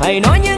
hãy nói như